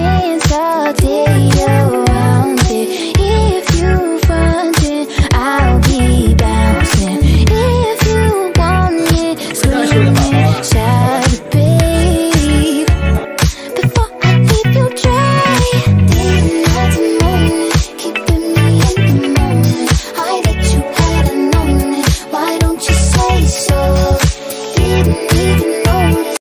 days.